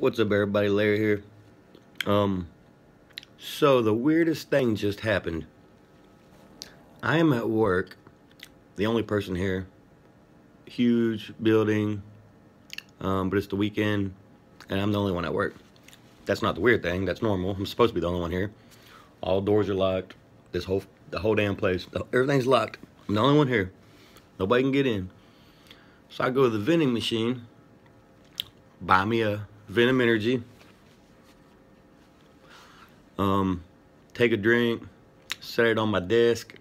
What's up everybody, Larry here. Um, so the weirdest thing just happened. I am at work, the only person here, huge building, um, but it's the weekend, and I'm the only one at work. That's not the weird thing, that's normal. I'm supposed to be the only one here. All doors are locked, this whole, the whole damn place, everything's locked. I'm the only one here. Nobody can get in. So I go to the vending machine, buy me a Venom Energy. Um, take a drink, set it on my desk,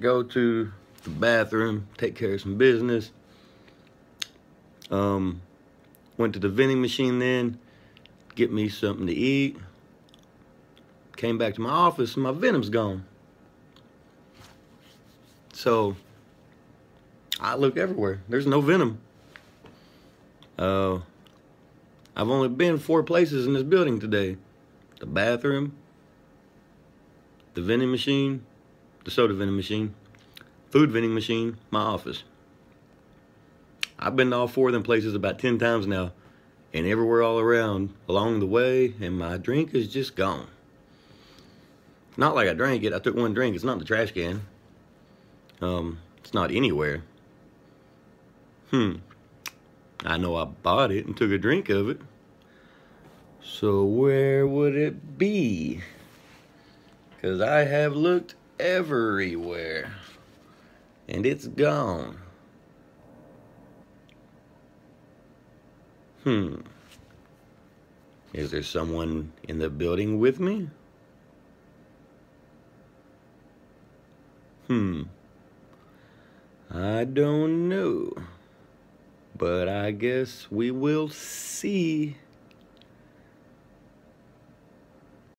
go to the bathroom, take care of some business. Um, went to the vending machine then, get me something to eat. Came back to my office and my venom's gone. So I look everywhere. There's no venom. Uh, I've only been four places in this building today. The bathroom, the vending machine, the soda vending machine, food vending machine, my office. I've been to all four of them places about 10 times now and everywhere all around along the way and my drink is just gone. Not like I drank it. I took one drink. It's not in the trash can. Um, it's not anywhere. Hmm. I know I bought it and took a drink of it. So where would it be? Because I have looked everywhere. And it's gone. Hmm. Is there someone in the building with me? Hmm. I don't know. But I guess we will see.